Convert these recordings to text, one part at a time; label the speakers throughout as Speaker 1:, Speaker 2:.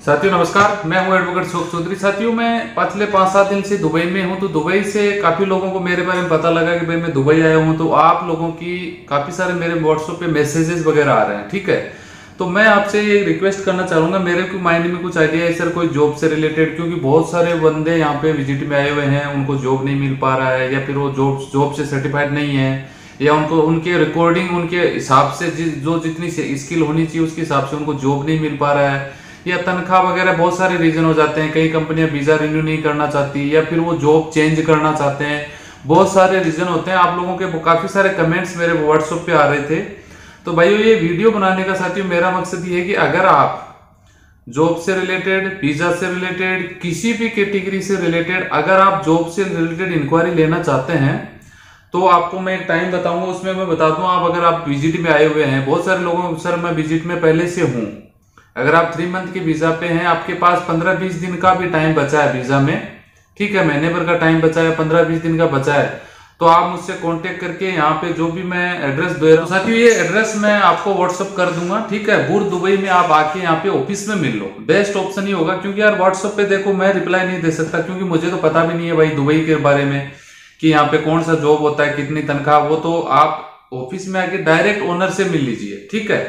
Speaker 1: साथियों, नमस्कार। मैं हूँ एडवोकेट शोक चौधरी। साथियों, मैं पिछले पाँच सात दिन से दुबई में हूँ तो दुबई से काफ़ी लोगों को मेरे बारे में पता लगा कि भाई मैं दुबई आया हूँ तो आप लोगों की काफ़ी सारे मेरे व्हाट्सएप पे मैसेजेस वगैरह आ रहे हैं, ठीक है? तो मैं आपसे ये रिक्वेस्ट करना चाहूँगा, मेरे को माइंड में कुछ आइडिया है सर कोई जॉब से रिलेटेड क्योंकि बहुत सारे बंदे यहाँ पे विज़िट में आए हुए हैं, उनको जॉब नहीं मिल पा रहा है, या फिर वो जॉब जॉब से सर्टिफाइड नहीं है, या उनको, उनके रिकॉर्डिंग उनके हिसाब से जो जितनी स्किल होनी चाहिए, उसके हिसाब से उनको जॉब नहीं मिल पा रहा है। या तनख्वाह वगैरह बहुत सारे रीजन हो जाते हैं। कई कंपनियाँ वीज़ा रिन्यू नहीं करना चाहती या फिर वो जॉब चेंज करना चाहते हैं। बहुत सारे रीजन होते हैं। आप लोगों के काफ़ी सारे कमेंट्स मेरे व्हाट्सएप पे आ रहे थे। तो भाई ये वीडियो बनाने का साथियों, मेरा मकसद ये है कि अगर आप जॉब से रिलेटेड वीज़ा से रिलेटेड किसी भी कैटेगरी से रिलेटेड अगर आप जॉब से रिलेटेड इंक्वायरी लेना चाहते हैं तो आपको मैं एक टाइम बताऊँगा। उसमें मैं बता दूँ, आप अगर आप विज़िट में आए हुए हैं, बहुत सारे लोगों, सर, मैं विज़िट में पहले से हूँ। अगर आप थ्री मंथ के वीज़ा पे हैं, आपके पास पंद्रह बीस दिन का भी टाइम बचा है वीज़ा में। ठीक है, महीने भर का टाइम बचा है, पंद्रह बीस दिन का बचा है। तो आप मुझसे कांटेक्ट करके यहाँ पे जो भी मैं एड्रेस दे रहा हूँ साथियों, ये एड्रेस मैं आपको व्हाट्सअप कर दूँगा। ठीक है बुर दुबई में आप आके यहाँ पे ऑफ़िस में मिल लो। बेस्ट ऑप्शन ही होगा, क्योंकि यार व्हाट्सअप पे देखो, मैं रिप्लाई नहीं दे सकता, क्योंकि मुझे तो पता भी नहीं है भाई दुबई के बारे में कि यहाँ पे कौन सा जॉब होता है, कितनी तनख्वाह। वो तो आप ऑफ़िस में आके डायरेक्ट ओनर से मिल लीजिए। ठीक है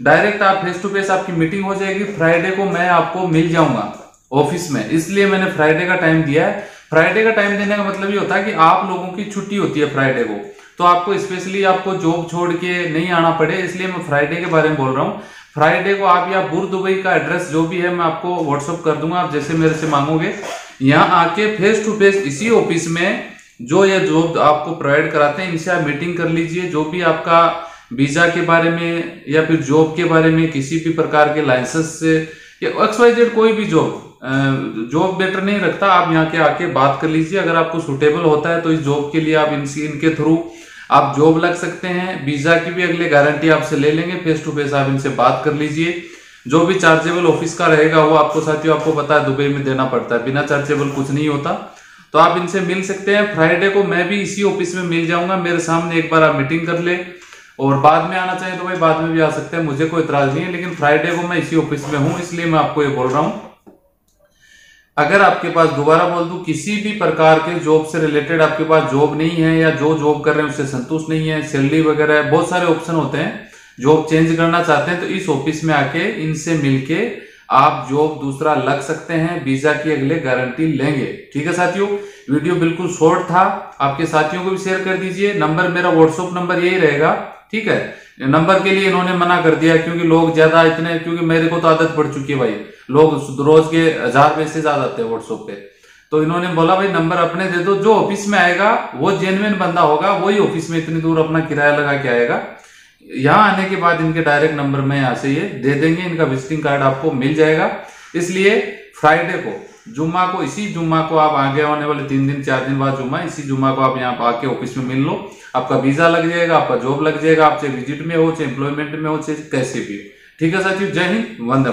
Speaker 1: डायरेक्ट आप फेस टू फेस आपकी मीटिंग हो जाएगी। फ्राइडे को मैं आपको मिल जाऊँगा ऑफ़िस में। इसलिए मैंने फ्राइडे का टाइम दिया है। फ्राइडे का टाइम देने का मतलब ये होता है कि आप लोगों की छुट्टी होती है फ्राइडे को। तो आपको स्पेशली आपको जॉब छोड़ के नहीं आना पड़े, इसलिए मैं फ्राइडे के बारे में बोल रहा हूँ। फ्राइडे को आप या बुर दुबई का एड्रेस जो भी है, मैं आपको व्हाट्सअप कर दूँगा। आप जैसे मेरे से मांगोगे। यहाँ आके फेस टू फेस इसी ऑफ़िस में जो ये जॉब आपको प्रोवाइड कराते हैं, इनसे आप मीटिंग कर लीजिए। जो भी आपका वीज़ा के बारे में या फिर जॉब के बारे में किसी भी प्रकार के लाइसेंस से या एक्सवाइजेड कोई भी जॉब जॉब बेटर नहीं रखता, आप यहाँ के आके बात कर लीजिए। अगर आपको सुटेबल होता है तो इस जॉब के लिए आप इनसे इनके थ्रू आप जॉब लग सकते हैं। वीज़ा की भी अगले गारंटी आपसे ले लेंगे। फेस टू फेस आप इनसे बात कर लीजिए। जो भी चार्जेबल ऑफ़िस का रहेगा वो आपको साथियों आपको पता है, दुबई में देना पड़ता है। बिना चार्जेबल कुछ नहीं होता। तो आप इनसे मिल सकते हैं। फ्राइडे को मैं भी इसी ऑफ़िस में मिल जाऊँगा। मेरे सामने एक बार आप मीटिंग कर ले। और बाद में आना चाहिए तो भाई बाद में भी आ सकते हैं, मुझे कोई इतराज नहीं है, लेकिन फ्राइडे को मैं इसी ऑफ़िस में हूँ, इसलिए मैं आपको ये बोल रहा हूँ। अगर आपके पास दोबारा बोल दू, किसी भी प्रकार के जॉब से रिलेटेड आपके पास जॉब नहीं है या जो जॉब कर रहे हैं उससे संतुष्ट नहीं है सैलरी वगैरह, बहुत सारे ऑप्शन होते हैं। जॉब चेंज करना चाहते हैं तो इस ऑफ़िस में आके इनसे मिलके आप जॉब दूसरा लग सकते हैं वीज़ा की अगले गारंटी लेंगे। ठीक है साथियों? वीडियो बिल्कुल शॉर्ट था। आपके साथियों को भी शेयर कर दीजिए। नंबर मेरा व्हाट्सअप नंबर यही रहेगा। ठीक है? नंबर के लिए इन्होंने मना कर दिया क्योंकि लोग ज़्यादा इतने, क्योंकि मेरे को तो आदत पड़ चुकी है भाई। लोग रोज के हज़ार मैसेज आ जाते हैं व्हाट्सएप पे। तो इन्होंने बोला, भाई, नंबर अपने दे दो। जो ऑफ़िस में आएगा, वो जेनविन बंदा होगा, वही ऑफ़िस में इतनी दूर अपना किराया लगा के आएगा। यहाँ आने के बाद इनके डायरेक्ट नंबर में यहाँ से ये दे देंगे, इनका विजिटिंग कार्ड आपको मिल जाएगा। इसलिए फ्राइडे को, जुम्मा को, इसी जुम्मा को आप आगे आने वाले तीन दिन, चार दिन बाद जुम्मा, इसी जुम्मा को आप यहाँ आके ऑफ़िस में मिल लो। आपका वीज़ा लग जाएगा, आपका जॉब लग जाएगा, आप चाहे विज़िट में हो, चाहे एम्प्लॉयमेंट में हो, चाहे कैसे भी ठीक है साथियों जय हिंद, वंदे